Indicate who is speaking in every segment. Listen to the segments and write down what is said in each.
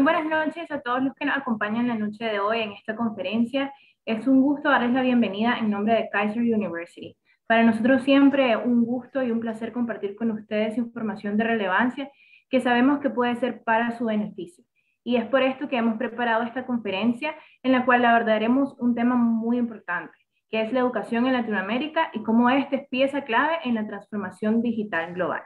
Speaker 1: Muy buenas noches a todos los que nos acompañan la noche de hoy en esta conferencia. Es un gusto darles la bienvenida en nombre de Kaiser University. Para nosotros siempre un gusto y un placer compartir con ustedes información de relevancia que sabemos que puede ser para su beneficio. Y es por esto que hemos preparado esta conferencia en la cual abordaremos un tema muy importante, que es la educación en Latinoamérica y cómo este es pieza clave en la transformación digital global.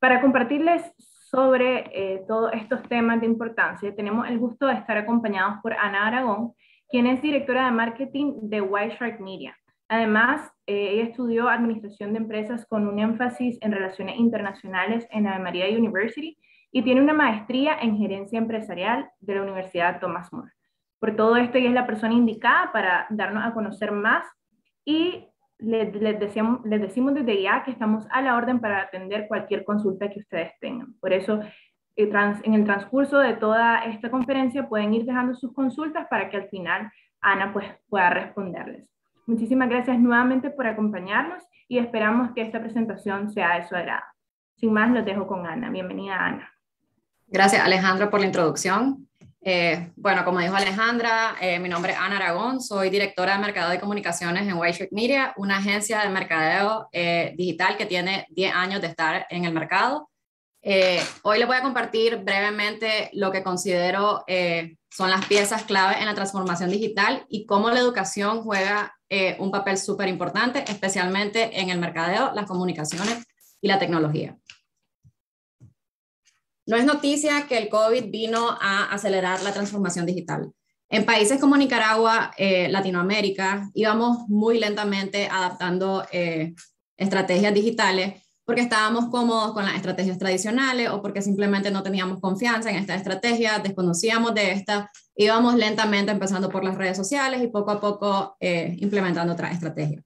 Speaker 1: Para compartirles sobre eh, todos estos temas de importancia, tenemos el gusto de estar acompañados por Ana Aragón, quien es directora de marketing de White Shark Media. Además, eh, ella estudió administración de empresas con un énfasis en relaciones internacionales en Ave María University y tiene una maestría en gerencia empresarial de la Universidad Thomas More. Por todo esto, ella es la persona indicada para darnos a conocer más y les, decimos, les decimos desde ya que estamos a la orden para atender cualquier consulta que ustedes tengan. Por eso, en el transcurso de toda esta conferencia pueden ir dejando sus consultas para que al final Ana pues, pueda responderles. Muchísimas gracias nuevamente por acompañarnos y esperamos que esta presentación sea de su agrado. Sin más, los dejo con Ana. Bienvenida, Ana.
Speaker 2: Gracias, Alejandro, por la introducción. Eh, bueno, como dijo Alejandra, eh, mi nombre es Ana Aragón, soy directora de Mercado de Comunicaciones en White Media, una agencia de mercadeo eh, digital que tiene 10 años de estar en el mercado. hoy les voy a compartir brevemente lo que considero son las piezas clave en la transformación digital y cómo la educación juega un papel súper importante, especialmente en el mercadeo, las comunicaciones y la tecnología. No es noticia que el COVID vino a acelerar la transformación digital. En países como Nicaragua, eh, Latinoamérica, íbamos muy lentamente adaptando eh, estrategias digitales porque estábamos cómodos con las estrategias tradicionales o porque simplemente no teníamos confianza en esta estrategia, desconocíamos de esta, íbamos lentamente empezando por las redes sociales y poco a poco eh, implementando otras estrategias.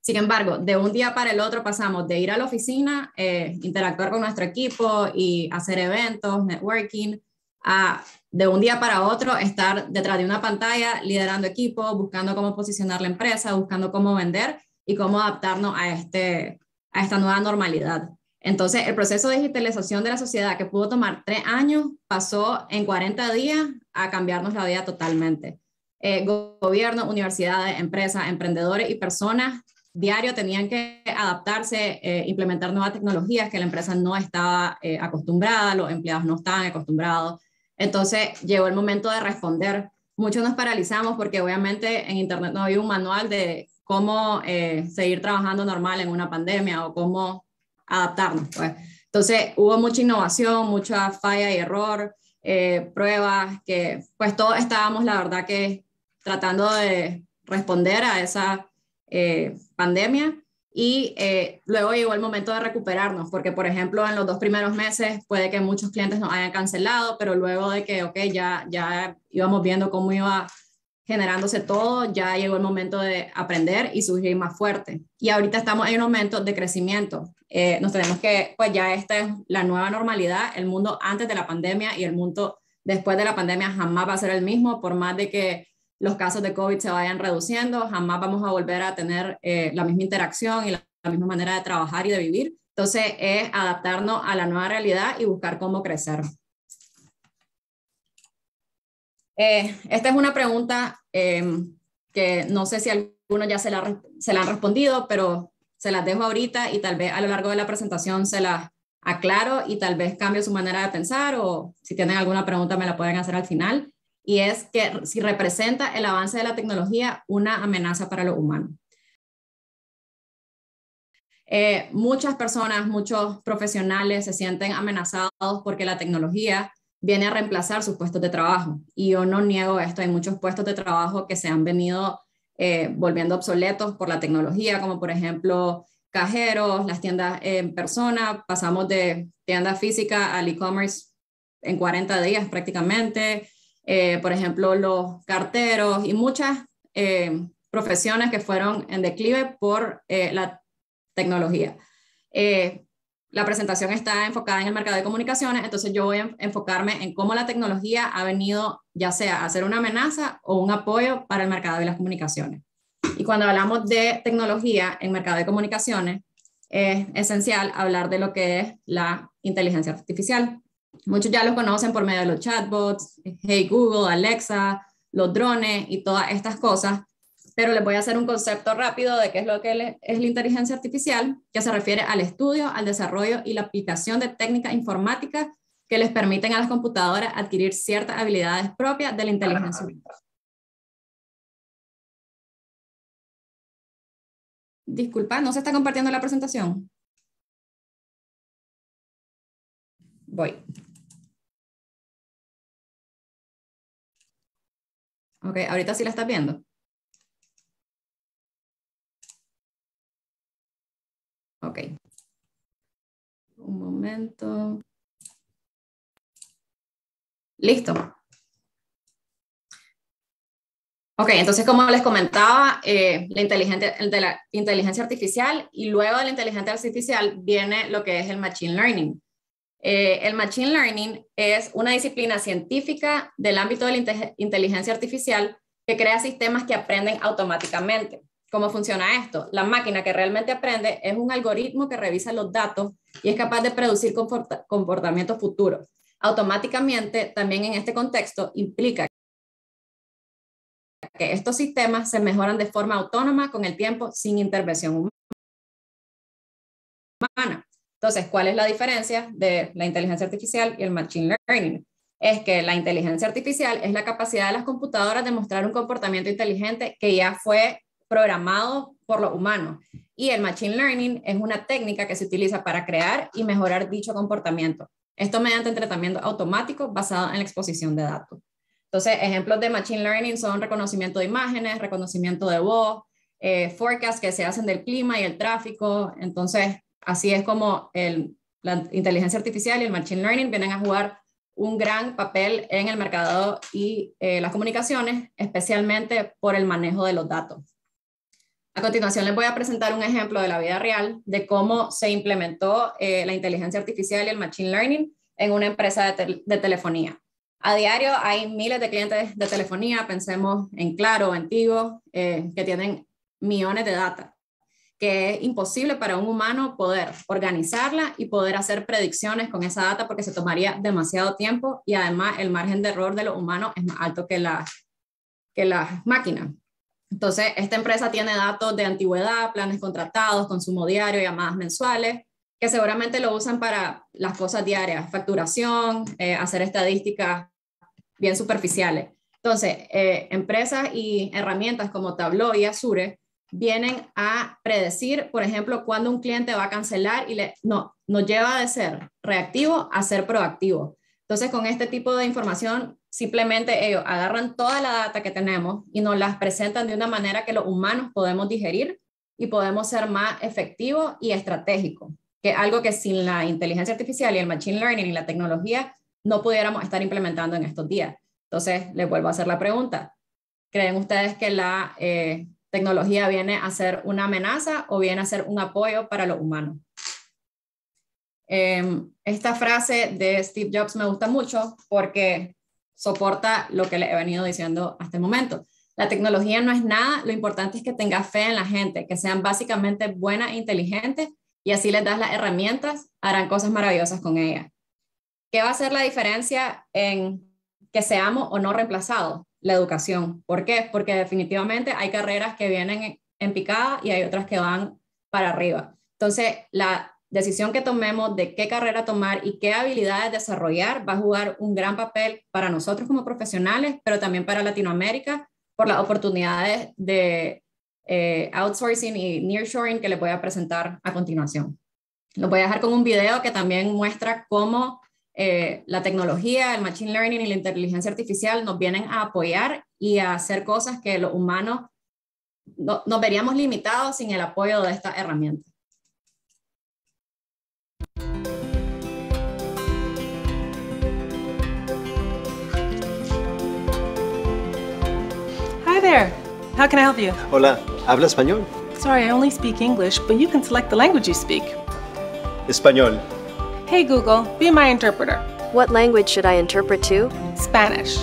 Speaker 2: Sin embargo, de un día para el otro pasamos de ir a la oficina, eh, interactuar con nuestro equipo y hacer eventos, networking, a de un día para otro estar detrás de una pantalla liderando equipo, buscando cómo posicionar la empresa, buscando cómo vender y cómo adaptarnos a, este, a esta nueva normalidad. Entonces, el proceso de digitalización de la sociedad que pudo tomar tres años pasó en 40 días a cambiarnos la vida totalmente. Eh, gobierno, universidades, empresas, emprendedores y personas diario tenían que adaptarse, eh, implementar nuevas tecnologías que la empresa no estaba eh, acostumbrada, los empleados no estaban acostumbrados. Entonces llegó el momento de responder. Muchos nos paralizamos porque obviamente en Internet no había un manual de cómo eh, seguir trabajando normal en una pandemia o cómo adaptarnos. Pues. Entonces hubo mucha innovación, mucha falla y error, pruebas, que pues todos estábamos, la verdad que tratando de responder a esa eh, pandemia y eh, luego llegó el momento de recuperarnos, porque por ejemplo en los dos primeros meses puede que muchos clientes nos hayan cancelado, pero luego de que, ok, ya, ya íbamos viendo cómo iba generándose todo, ya llegó el momento de aprender y surgir más fuerte. Y ahorita estamos en un momento de crecimiento. Eh, nos tenemos que, pues ya esta es la nueva normalidad, el mundo antes de la pandemia y el mundo después de la pandemia jamás va a ser el mismo, por más de que los casos de COVID se vayan reduciendo, jamás vamos a volver a tener eh, la misma interacción y la, misma manera de trabajar y de vivir. Entonces es adaptarnos a la nueva realidad y buscar cómo crecer. Eh, esta es una pregunta em, que no sé si algunos ya se la, se han respondido, pero se las dejo ahorita y tal vez a lo largo de la presentación se las aclaro y tal vez cambie su manera de pensar o si tienen alguna pregunta me la pueden hacer al final y es que si representa el avance de la tecnología una amenaza para lo humano. Eh, muchas personas, muchos profesionales se sienten amenazados porque la tecnología viene a reemplazar sus puestos de trabajo. Y yo no niego esto, hay muchos puestos de trabajo que se han venido eh, volviendo obsoletos por la tecnología, como por ejemplo cajeros, las tiendas en persona, pasamos de tienda física al e-commerce en 40 días prácticamente, eh, por ejemplo, los carteros y muchas eh, profesiones que fueron en declive por eh, la tecnología. la presentación está enfocada en el mercado de comunicaciones, entonces yo voy a enfocarme en cómo la tecnología ha venido ya sea a ser una amenaza o un apoyo para el mercado de las comunicaciones. Y cuando hablamos de tecnología en mercado de comunicaciones, es esencial hablar de lo que es la inteligencia artificial. Muchos ya los conocen por medio de los chatbots, Hey Google, Alexa, los drones y todas estas cosas, pero les voy a hacer un concepto rápido de qué es lo que es la inteligencia artificial, que se refiere al estudio, al desarrollo y la aplicación de técnicas informáticas que les permiten a las computadoras adquirir ciertas habilidades propias de la inteligencia. Disculpa, ¿no se está compartiendo la presentación? Voy. Ok, ahorita sí la estás viendo. Ok. Un momento. Listo. Ok, entonces como les comentaba, eh, la, la inteligencia artificial y luego de la inteligencia artificial viene lo que es el machine learning. Eh, el machine learning es una disciplina científica del ámbito de la inteligencia artificial que crea sistemas que aprenden automáticamente. ¿Cómo funciona esto? La máquina que realmente aprende es un algoritmo que revisa los datos y es capaz de producir comportamientos futuros automáticamente también en este contexto implica que estos sistemas se mejoran de forma autónoma con el tiempo sin intervención humana. Entonces, ¿cuál es la diferencia de la inteligencia artificial y el machine learning? Es que la inteligencia artificial es la capacidad de las computadoras de mostrar un comportamiento inteligente que ya fue programado por los humanos. Y el machine learning es una técnica que se utiliza para crear y mejorar dicho comportamiento. Esto mediante entrenamiento automático basado en la exposición de datos. Entonces, ejemplos de Machine Learning son reconocimiento de imágenes, reconocimiento de voz, eh, forecasts que se hacen del clima y el tráfico. Entonces, así es como el, la inteligencia artificial y el Machine Learning vienen a jugar un gran papel en el mercado y eh, las comunicaciones, especialmente por el manejo de los datos. A continuación les voy a presentar un ejemplo de la vida real de cómo se implementó eh, la inteligencia artificial y el machine learning en una empresa de, telefonía. A diario hay miles de clientes de telefonía, pensemos en Claro, Antiguo, eh, que tienen millones de data, que es imposible para un humano poder organizarla y poder hacer predicciones con esa data porque se tomaría demasiado tiempo y además el margen de error de los humanos es más alto que, la, que las máquinas. Entonces, esta empresa tiene datos de antigüedad, planes contratados, consumo diario, llamadas mensuales, que seguramente lo usan para las cosas diarias, facturación, eh, hacer estadísticas bien superficiales. Entonces, eh, empresas y herramientas como Tableau y Azure vienen a predecir, por ejemplo, cuándo un cliente va a cancelar y le, no, nos lleva de ser reactivo a ser proactivo. Entonces, con este tipo de información Simplemente ellos agarran toda la data que tenemos y nos las presentan de una manera que los humanos podemos digerir y podemos ser más efectivos y estratégicos, que algo que sin la inteligencia artificial y el machine learning y la tecnología no pudiéramos estar implementando en estos días. Entonces, les vuelvo a hacer la pregunta. ¿Creen ustedes que la eh, tecnología viene a ser una amenaza o viene a ser un apoyo para los humanos? Em, esta frase de Steve Jobs me gusta mucho porque soporta lo que le he venido diciendo hasta el momento. La tecnología no es nada, lo importante es que tengas fe en la gente, que sean básicamente buenas e inteligentes y así les das las herramientas, harán cosas maravillosas con ellas. ¿Qué va a ser la diferencia en que seamos o no reemplazados? La educación. ¿Por qué? Porque definitivamente hay carreras que vienen en picada y hay otras que van para arriba. Entonces, la decisión que tomemos de qué carrera tomar y qué habilidades desarrollar va a jugar un gran papel para nosotros como profesionales, pero también para Latinoamérica por las oportunidades de eh, outsourcing y nearshoring que les voy a presentar a continuación. Lo voy a dejar con un video que también muestra cómo eh, la tecnología, el machine learning y la inteligencia artificial nos vienen a apoyar y a hacer cosas que los humanos no, nos veríamos limitados sin el apoyo de esta herramienta.
Speaker 3: Hi there. How can I help you?
Speaker 4: Hola, ¿habla español?
Speaker 3: Sorry, I only speak English, but you can select the language you speak.
Speaker 4: Español.
Speaker 3: Hey Google, be my interpreter.
Speaker 5: What language should I interpret to?
Speaker 3: Spanish.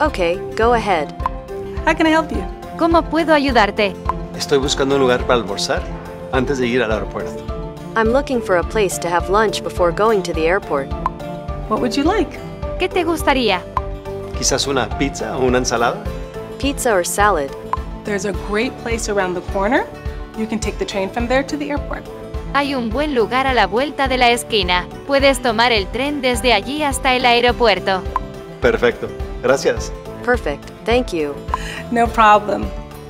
Speaker 5: Okay, go ahead.
Speaker 3: How can I help you?
Speaker 6: ¿Cómo puedo ayudarte?
Speaker 4: Estoy buscando un lugar para almorzar antes de ir al aeropuerto.
Speaker 5: I'm looking for a place to have lunch before going to the airport.
Speaker 3: What would you like?
Speaker 6: ¿Qué te gustaría?
Speaker 4: Quizás una pizza o una ensalada.
Speaker 5: Pizza or salad?
Speaker 3: There's a great place around the corner. You can take the train from there to the airport.
Speaker 6: Hay un buen lugar a la vuelta de la esquina. Puedes tomar el tren desde allí hasta el aeropuerto.
Speaker 4: Perfecto. Gracias.
Speaker 5: Perfect, thank you.
Speaker 3: No problem.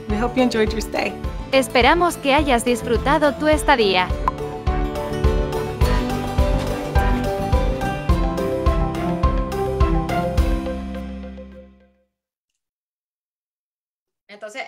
Speaker 3: We hope you enjoyed your stay.
Speaker 6: Esperamos que hayas disfrutado tu estadía.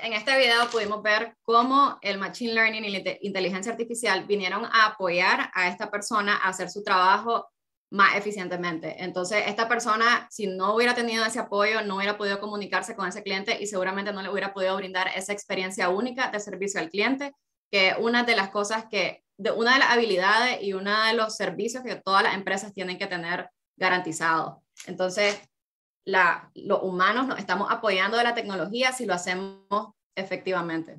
Speaker 2: En este video pudimos ver cómo el Machine Learning y la inte- inteligencia artificial vinieron a apoyar a esta persona a hacer su trabajo más eficientemente. Entonces, esta persona, si no hubiera tenido ese apoyo, no hubiera podido comunicarse con ese cliente y seguramente no le hubiera podido brindar esa experiencia única de servicio al cliente, que una de las cosas que, de una de las habilidades y uno de los servicios que todas las empresas tienen que tener garantizados. Entonces, la, los humanos nos estamos apoyando de la tecnología si lo hacemos efectivamente.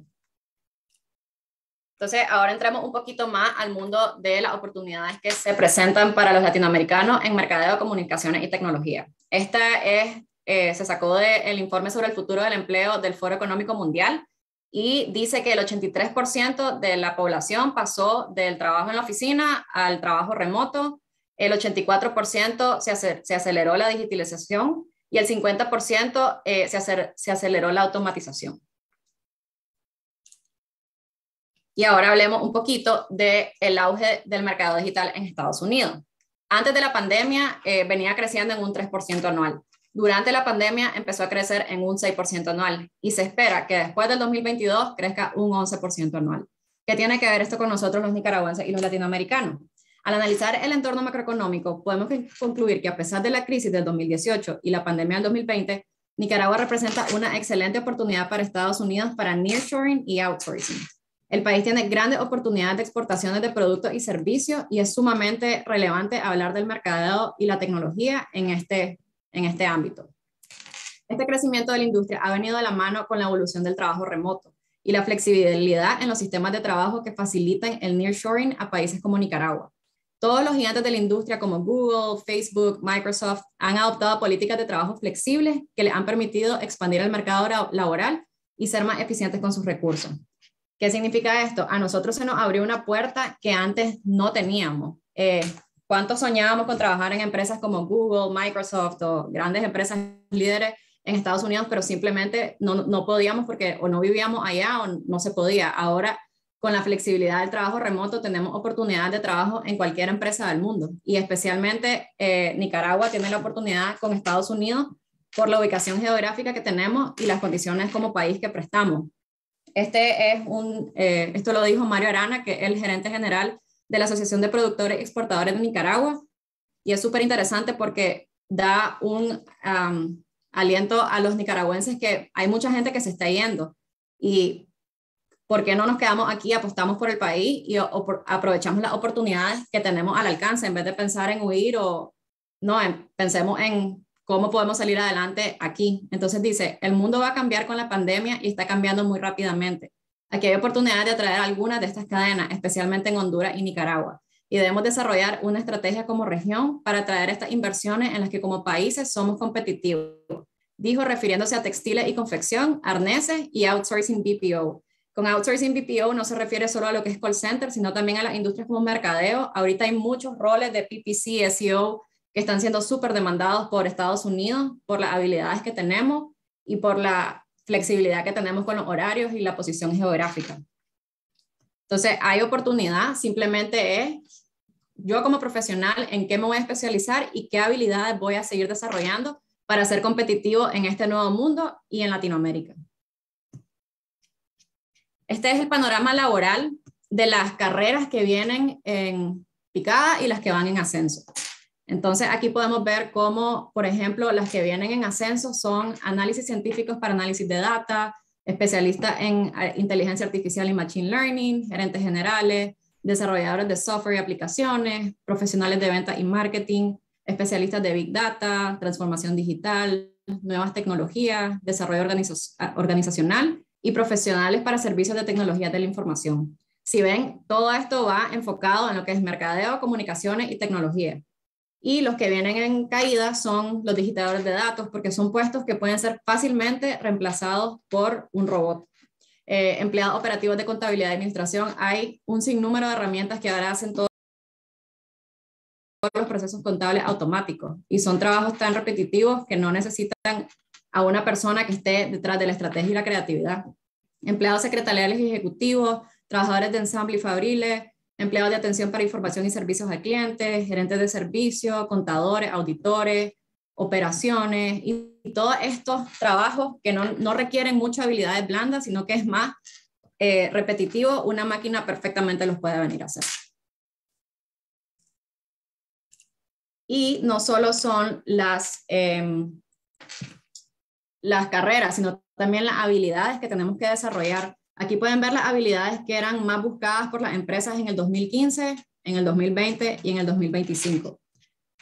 Speaker 2: Entonces, ahora entremos un poquito más al mundo de las oportunidades que se presentan para los latinoamericanos en mercadeo, comunicaciones y tecnología. Esta es, eh, se sacó del informe sobre el futuro del empleo del Foro Económico Mundial y dice que el 83% de la población pasó del trabajo en la oficina al trabajo remoto, el 84% se, ace- se aceleró la digitalización y el 50% eh, se, aceleró la automatización. Y ahora hablemos un poquito del el auge del mercado digital en Estados Unidos. Antes de la pandemia eh, venía creciendo en un 3% anual. Durante la pandemia empezó a crecer en un 6% anual y se espera que después del 2022 crezca un 11% anual. ¿Qué tiene que ver esto con nosotros los nicaragüenses y los latinoamericanos? Al analizar el entorno macroeconómico, podemos concluir que a pesar de la crisis del 2018 y la pandemia del 2020, Nicaragua representa una excelente oportunidad para Estados Unidos para nearshoring y outsourcing. El país tiene grandes oportunidades de exportaciones de productos y servicios y es sumamente relevante hablar del mercadeo y la tecnología en este, en este ámbito. Este crecimiento de la industria ha venido de la mano con la evolución del trabajo remoto y la flexibilidad en los sistemas de trabajo que facilitan el nearshoring a países como Nicaragua. Todos los gigantes de la industria como Google, Facebook, Microsoft han adoptado políticas de trabajo flexibles que les han permitido expandir el mercado laboral y ser más eficientes con sus recursos. ¿Qué significa esto? A nosotros se nos abrió una puerta que antes no teníamos. Eh, ¿Cuántos soñábamos con trabajar en empresas como Google, Microsoft o grandes empresas líderes en Estados Unidos, pero simplemente no, no podíamos porque o no vivíamos allá o no se podía? Ahora, con la flexibilidad del trabajo remoto, tenemos oportunidades de trabajo en cualquier empresa del mundo. Y especialmente eh, Nicaragua tiene la oportunidad con Estados Unidos por la ubicación geográfica que tenemos y las condiciones como país que prestamos. Este es un, eh, esto lo dijo Mario Arana, que es el gerente general de la Asociación de Productores y Exportadores de Nicaragua, y es súper interesante porque da un aliento a los nicaragüenses que hay mucha gente que se está yendo. Y ¿por qué no nos quedamos aquí, apostamos por el país y aprovechamos las oportunidades que tenemos al alcance en vez de pensar en huir o no, en, pensemos en cómo podemos salir adelante aquí. Entonces dice, el mundo va a cambiar con la pandemia y está cambiando muy rápidamente. Aquí hay oportunidad de atraer algunas de estas cadenas, especialmente en Honduras y Nicaragua. Y debemos desarrollar una estrategia como región para atraer estas inversiones en las que como países somos competitivos. Dijo refiriéndose a textiles y confección, arneses y outsourcing BPO. Con outsourcing BPO no se refiere solo a lo que es call center, sino también a las industrias como mercadeo. Ahorita hay muchos roles de PPC, SEO, que están siendo súper demandados por Estados Unidos, por las habilidades que tenemos y por la flexibilidad que tenemos con los horarios y la posición geográfica. Entonces, hay oportunidad, simplemente es yo como profesional en qué me voy a especializar y qué habilidades voy a seguir desarrollando para ser competitivo en este nuevo mundo y en Latinoamérica. Este es el panorama laboral de las carreras que vienen en picada y las que van en ascenso. Entonces, aquí podemos ver cómo, por ejemplo, las que vienen en ascenso son análisis científicos para análisis de data, especialistas en inteligencia artificial y machine learning, gerentes generales, desarrolladores de software y aplicaciones, profesionales de venta y marketing, especialistas de big data, transformación digital, nuevas tecnologías, desarrollo organizacional y profesionales para servicios de tecnología de la información. Si ven, todo esto va enfocado en lo que es mercadeo, comunicaciones y tecnología. Y los que vienen en caída son los digitadores de datos, porque son puestos que pueden ser fácilmente reemplazados por un robot. Eh, empleados operativos de contabilidad y administración, hay un sinnúmero de herramientas que ahora hacen todos los procesos contables automáticos y son trabajos tan repetitivos que no necesitan a una persona que esté detrás de la estrategia y la creatividad. Empleados secretariales y ejecutivos, trabajadores de ensamble y fabriles, empleados de atención para información y servicios al cliente, gerentes de servicio, contadores, auditores, operaciones y, todos estos trabajos que no, requieren muchas habilidades blandas, sino que es más eh, repetitivo, una máquina perfectamente los puede venir a hacer. Y no solo son las, em, las carreras, sino también las habilidades que tenemos que desarrollar Aquí pueden ver las habilidades que eran más buscadas por las empresas en el 2015, en el 2020 y en el 2025.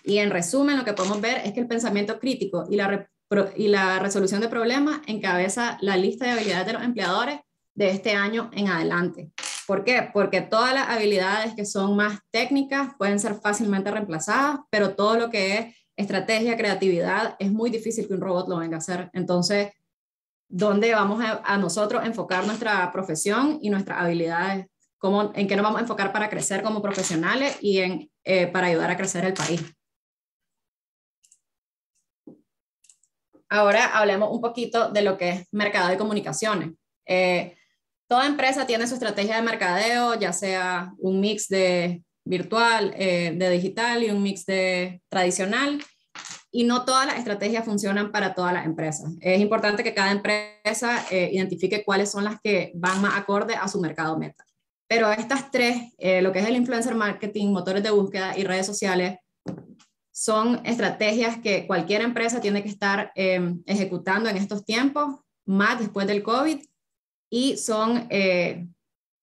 Speaker 2: Y en resumen, lo que podemos ver es que el pensamiento crítico y la, resolución de problemas encabeza la lista de habilidades de los empleadores de este año en adelante. ¿Por qué? Porque todas las habilidades que son más técnicas pueden ser fácilmente reemplazadas, pero todo lo que es estrategia, creatividad, es muy difícil que un robot lo venga a hacer. Entonces, dónde vamos a, nosotros enfocar nuestra profesión y nuestras habilidades, cómo, en qué nos vamos a enfocar para crecer como profesionales y en, eh, para ayudar a crecer el país. Ahora hablemos un poquito de lo que es mercado de comunicaciones. Eh, toda empresa tiene su estrategia de mercadeo, ya sea un mix de virtual, eh, de digital y un mix de tradicional y no todas las estrategias funcionan para todas las empresas. Es importante que cada empresa eh, identifique cuáles son las que van más acorde a su mercado meta. Pero estas tres, eh, lo que es el influencer marketing, motores de búsqueda y redes sociales, son estrategias que cualquier empresa tiene que estar eh, ejecutando en estos tiempos, más después del COVID, y son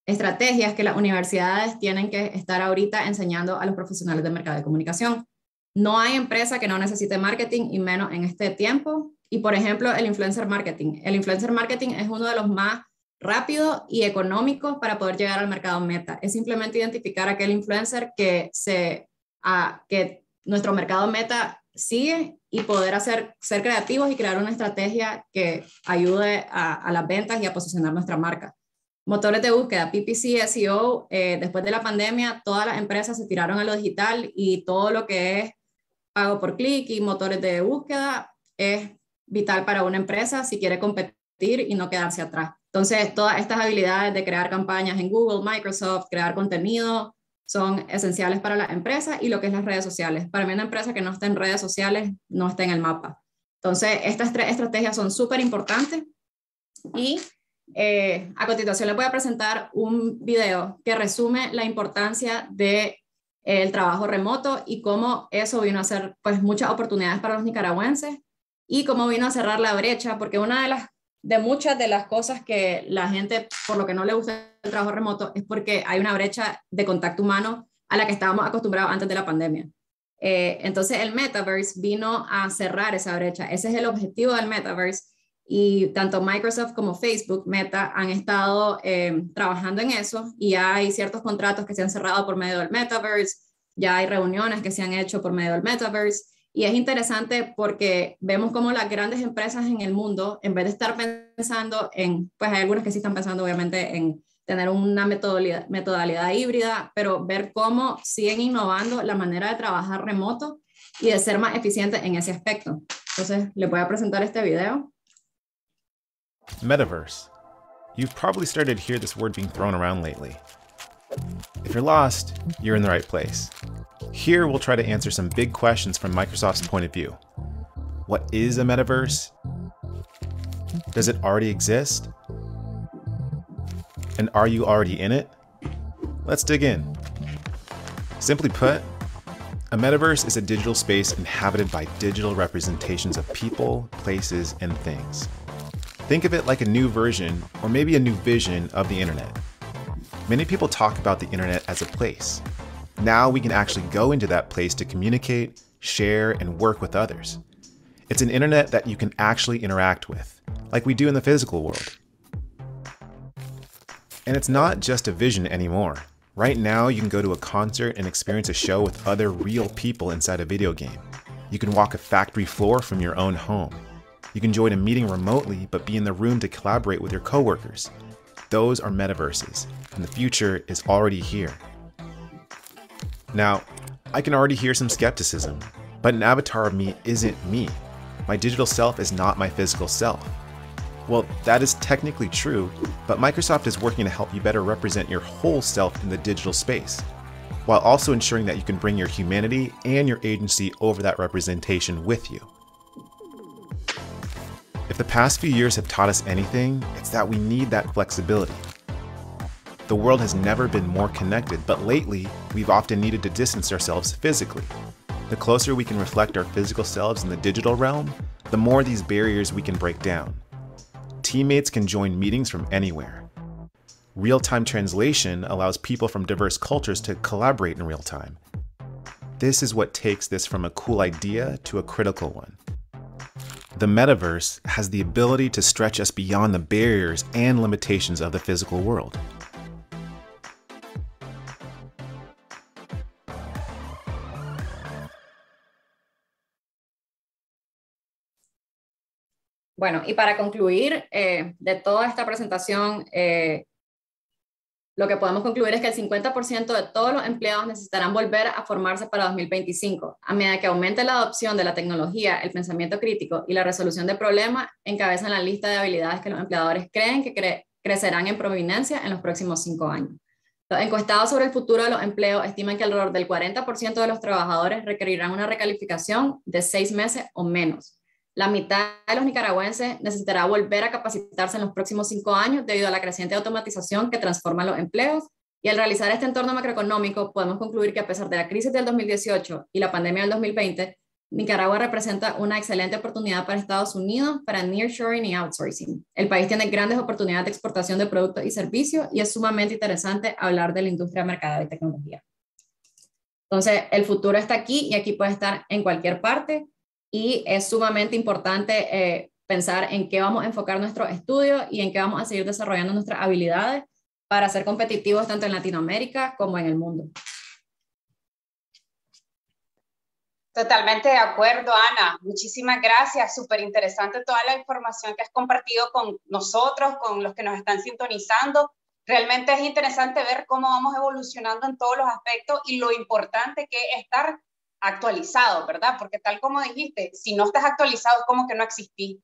Speaker 2: estrategias que las universidades tienen que estar ahorita enseñando a los profesionales del mercado de comunicación. No hay empresa que no necesite marketing y menos en este tiempo. Y por ejemplo, el influencer marketing. El influencer marketing es uno de los más rápidos y económicos para poder llegar al mercado meta. Es simplemente identificar aquel influencer que, se, a, que nuestro mercado meta sigue y poder hacer, ser creativos y crear una estrategia que ayude a, las ventas y a posicionar nuestra marca. Motores de búsqueda, PPC, SEO, eh, después de la pandemia, todas las empresas se tiraron a lo digital y todo lo que es pago por clic y motores de búsqueda es vital para una empresa si quiere competir y no quedarse atrás. Entonces, todas estas habilidades de crear campañas en Google, Microsoft, crear contenido, son esenciales para las empresas y lo que es las redes sociales. Para mí una empresa que no está en redes sociales no está en el mapa. Entonces, estas tres estrategias son súper importantes y eh, a continuación les voy a presentar un video que resume la importancia de el trabajo remoto y cómo eso vino a ser pues muchas oportunidades para los nicaragüenses y cómo vino a cerrar la brecha, porque una de las de muchas de las cosas que la gente por lo que no le gusta el trabajo remoto es porque hay una brecha de contacto humano a la que estábamos acostumbrados antes de la pandemia. Eh, entonces el metaverse vino a cerrar esa brecha. Ese es el objetivo del metaverse y tanto Microsoft como Facebook, Meta, han estado eh, trabajando en eso y hay ciertos contratos que se han cerrado por medio del metaverse, ya hay reuniones que se han hecho por medio del metaverse y es interesante porque vemos como las grandes empresas en el mundo, en vez de estar pensando en, pues hay algunas que sí están pensando obviamente en tener una metodalidad híbrida, pero ver cómo siguen innovando la manera de trabajar remoto y de ser más eficientes en ese aspecto. Entonces, les voy a presentar este video.
Speaker 7: Metaverse. You've probably started to hear this word being thrown around lately. If you're lost, you're in the right place. Here, we'll try to answer some big questions from Microsoft's point of view. What is a metaverse? Does it already exist? And are you already in it? Let's dig in. Simply put, a metaverse is a digital space inhabited by digital representations of people, places, and things. Think of it like a new version, or maybe a new vision, of the internet. Many people talk about the internet as a place. Now we can actually go into that place to communicate, share, and work with others. It's an internet that you can actually interact with, like we do in the physical world. And it's not just a vision anymore. Right now, you can go to a concert and experience a show with other real people inside a video game. You can walk a factory floor from your own home. You can join a meeting remotely but be in the room to collaborate with your coworkers. Those are metaverses, and the future is already here. Now, I can already hear some skepticism, but an avatar of me isn't me. My digital self is not my physical self. Well, that is technically true, but Microsoft is working to help you better represent your whole self in the digital space, while also ensuring that you can bring your humanity and your agency over that representation with you. The past few years have taught us anything, it's that we need that flexibility. The world has never been more connected, but lately, we've often needed to distance ourselves physically. The closer we can reflect our physical selves in the digital realm, the more these barriers we can break down. Teammates can join meetings from anywhere. Real time translation allows people from diverse cultures to collaborate in real time. This is what takes this from a cool idea to a critical one. The metaverse has the ability to stretch us beyond the barriers and limitations of the physical world.
Speaker 2: Bueno, y para concluir eh, de toda esta presentación, eh, lo que podemos concluir es que el 50% de todos los empleados necesitarán volver a formarse para 2025. A medida que aumente la adopción de la tecnología, el pensamiento crítico y la resolución de problemas, encabezan la lista de habilidades que los empleadores creen que crecerán en prominencia en los próximos cinco años. Los encuestados sobre el futuro de los empleos estiman que alrededor del 40% de los trabajadores requerirán una recalificación de seis meses o menos la mitad de los nicaragüenses necesitará volver a capacitarse en los próximos cinco años debido a la creciente automatización que transforma los empleos. Y al realizar este entorno macroeconómico, podemos concluir que a pesar de la crisis del 2018 y la pandemia del 2020, Nicaragua representa una excelente oportunidad para Estados Unidos para nearshoring y outsourcing. El país tiene grandes oportunidades de exportación de productos y servicios y es sumamente interesante hablar de la industria, mercado y tecnología. Entonces, el futuro está aquí y aquí puede estar en cualquier parte y es sumamente importante eh, pensar en qué vamos a enfocar nuestro estudio y en qué vamos a seguir desarrollando nuestras habilidades para ser competitivos tanto en Latinoamérica como en el mundo.
Speaker 8: Totalmente de acuerdo, Ana. Muchísimas gracias. Súper interesante toda la información que has compartido con nosotros, con los que nos están sintonizando. Realmente es interesante ver cómo vamos evolucionando en todos los aspectos y lo importante que es estar actualizado, ¿verdad? Porque tal como dijiste, si no estás actualizado es como que no existí.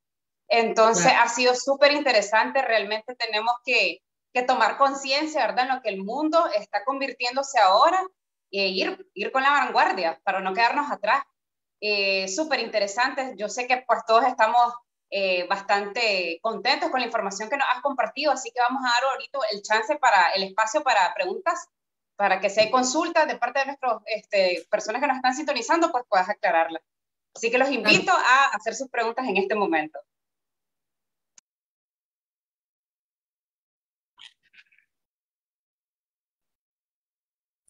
Speaker 8: Entonces ha sido súper interesante, realmente tenemos que, que tomar conciencia, ¿verdad? En lo que el mundo está convirtiéndose ahora e ir, ir con la vanguardia para no quedarnos atrás. Eh, súper interesante, yo sé que pues todos estamos eh, bastante contentos con la información que nos has compartido, así que vamos a dar ahorita el chance para el espacio para preguntas para que si hay consultas de parte de nuestras este, personas que nos están sintonizando, pues puedas aclararlas. Así que los invito a hacer sus preguntas en este momento.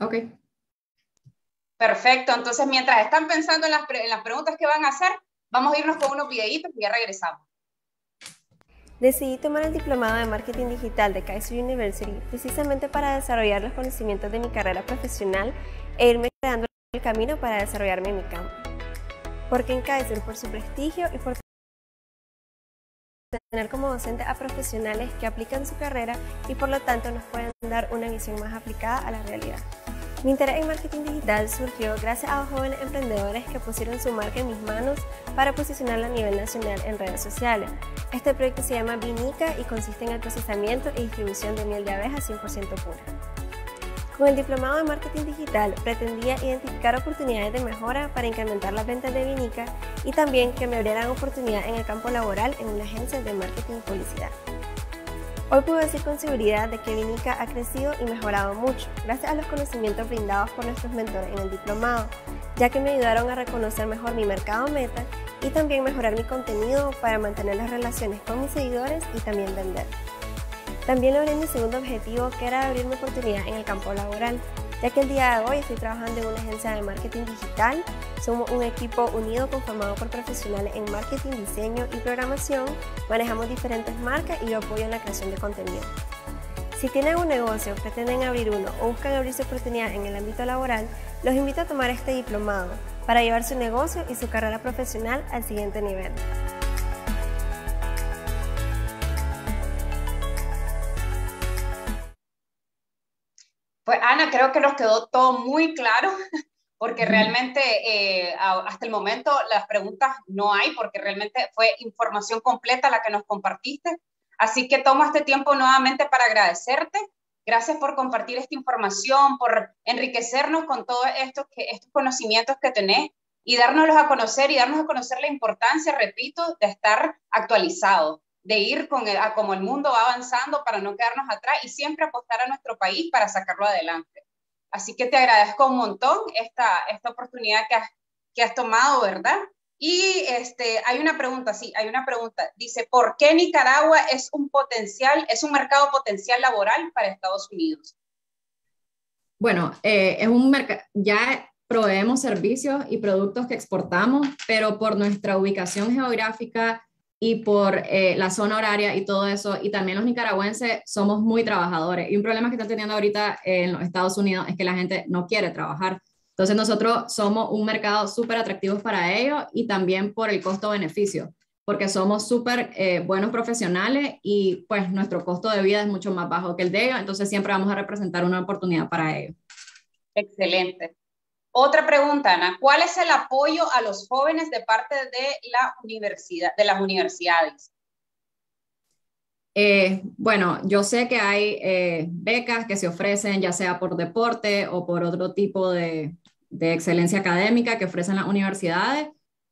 Speaker 2: Ok.
Speaker 8: Perfecto. Entonces, mientras están pensando en las, en las preguntas que van a hacer, vamos a irnos con unos videitos y ya regresamos.
Speaker 9: Decidí tomar el diplomado de marketing digital de Kaiser University precisamente para desarrollar los conocimientos de mi carrera profesional e irme creando el camino para desarrollarme en mi campo. Porque en Kaiser, por su prestigio y por tener como docente a profesionales que aplican su carrera y por lo tanto nos pueden dar una visión más aplicada a la realidad. Mi interés en marketing digital surgió gracias a jóvenes emprendedores que pusieron su marca en mis manos para posicionarla a nivel nacional en redes sociales. Este proyecto se llama Vinica y consiste en el procesamiento y distribución de miel de abeja 100% pura. Con el diplomado de marketing digital pretendía identificar oportunidades de mejora para incrementar las ventas de Vinica y también que me abrieran oportunidad en el campo laboral en una agencia de marketing y publicidad. Hoy puedo decir con seguridad de que Vinica ha crecido y mejorado mucho, gracias a los conocimientos brindados por nuestros mentores en el diplomado, ya que me ayudaron a reconocer mejor mi mercado meta y también mejorar mi contenido para mantener las relaciones con mis seguidores y también vender. También logré mi segundo objetivo, que era abrirme oportunidad en el campo laboral, ya que el día de hoy estoy trabajando en una agencia de marketing digital. Somos un equipo unido conformado por profesionales en marketing, diseño y programación. Manejamos diferentes marcas y yo apoyo en la creación de contenido. Si tienen un negocio, pretenden abrir uno o buscan abrir su oportunidad en el ámbito laboral, los invito a tomar este diplomado para llevar su negocio y su carrera profesional al siguiente nivel.
Speaker 8: Pues Ana, creo que nos quedó todo muy claro, porque realmente eh, hasta el momento las preguntas no hay, porque realmente fue información completa la que nos compartiste. Así que tomo este tiempo nuevamente para agradecerte. Gracias por compartir esta información, por enriquecernos con todos estos, estos conocimientos que tenés y dárnoslos a conocer y darnos a conocer la importancia, repito, de estar actualizado de ir con a como el mundo va avanzando para no quedarnos atrás y siempre apostar a nuestro país para sacarlo adelante. Así que te agradezco un montón esta, esta oportunidad que has, que has tomado, ¿verdad? Y este, hay una pregunta, sí, hay una pregunta. Dice, ¿por qué Nicaragua es un potencial, es un mercado potencial laboral para Estados Unidos?
Speaker 2: Bueno, eh, es un mercado, ya proveemos servicios y productos que exportamos, pero por nuestra ubicación geográfica y por eh, la zona horaria y todo eso. Y también los nicaragüenses somos muy trabajadores. Y un problema que están teniendo ahorita en los Estados Unidos es que la gente no quiere trabajar. Entonces nosotros somos un mercado súper atractivo para ellos y también por el costo-beneficio, porque somos súper eh, buenos profesionales y pues nuestro costo de vida es mucho más bajo que el de ellos. Entonces siempre vamos a representar una oportunidad para ellos.
Speaker 8: Excelente. Otra pregunta, Ana, ¿cuál es el apoyo a los jóvenes de parte de la universidad, de las universidades?
Speaker 2: Eh, bueno, yo sé que hay eh, becas que se ofrecen ya sea por deporte o por otro tipo de, de, excelencia académica que ofrecen las universidades.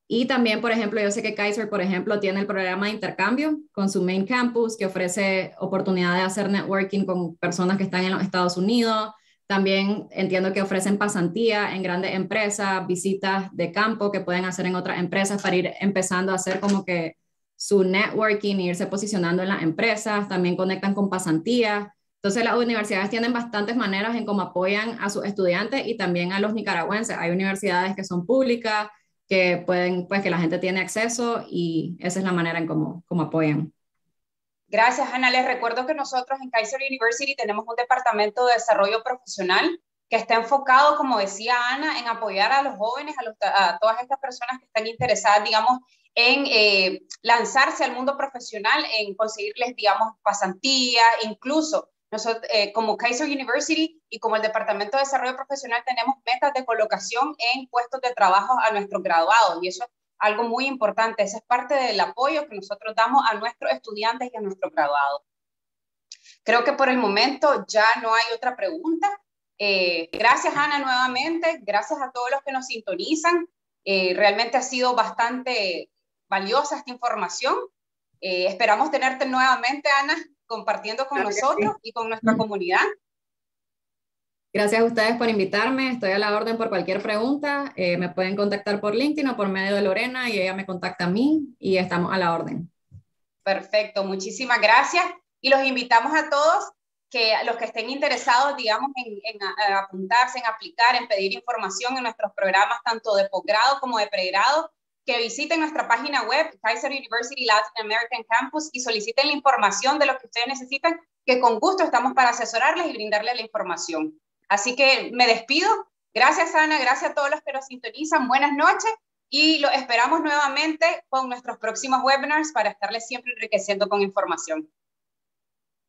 Speaker 2: Y también, por ejemplo, yo sé que Kaiser, por ejemplo, tiene el programa de intercambio con su main campus que ofrece oportunidad de hacer networking con personas que están en los Estados Unidos. También entiendo que ofrecen pasantía en grandes empresas, visitas de campo que pueden hacer en otras empresas para ir empezando a hacer como que su networking e irse posicionando en las empresas. También conectan con pasantías. Entonces las universidades tienen bastantes maneras en cómo apoyan a sus estudiantes y también a los nicaragüenses. Hay universidades que son públicas, que pueden, pues que la gente tiene acceso y esa es la manera en cómo, cómo apoyan.
Speaker 8: Gracias, Ana. Les recuerdo que nosotros en Kaiser University tenemos un departamento de desarrollo profesional que está enfocado, como decía Ana, en apoyar a los jóvenes, a, todas estas personas que están interesadas, digamos, en eh, lanzarse al mundo profesional, en conseguirles, digamos, pasantías, incluso nosotros, eh, como Kaiser University y como el Departamento de Desarrollo Profesional tenemos metas de colocación en puestos de trabajo a nuestros graduados y eso algo muy importante. Ese es parte del apoyo que nosotros damos a nuestros estudiantes y a nuestros graduados. Creo que por el momento ya no hay otra pregunta. Eh, gracias, Ana, nuevamente. Gracias a todos los que nos sintonizan. Eh, realmente ha sido bastante valiosa esta información. Eh, esperamos tenerte nuevamente, Ana, compartiendo con nosotros y con nuestra comunidad.
Speaker 2: Gracias a ustedes por invitarme. Estoy a la orden por cualquier pregunta. Eh, me pueden contactar por LinkedIn o por medio de Lorena y ella me contacta a mí y estamos a la orden.
Speaker 8: Perfecto, muchísimas gracias. Y los invitamos a todos que los que estén interesados, digamos, en, en apuntarse, en aplicar, en pedir información en nuestros programas, tanto de posgrado como de pregrado, que visiten nuestra página web, Kaiser University Latin American Campus, y soliciten la información de lo que ustedes necesitan, que con gusto estamos para asesorarles y brindarles la información. Así que me despido. Gracias, Ana. Gracias a todos los que nos sintonizan. Buenas noches y lo esperamos nuevamente con nuestros próximos webinars para estarles siempre enriqueciendo con información.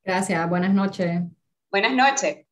Speaker 2: Gracias. Buenas noches.
Speaker 8: Buenas noches.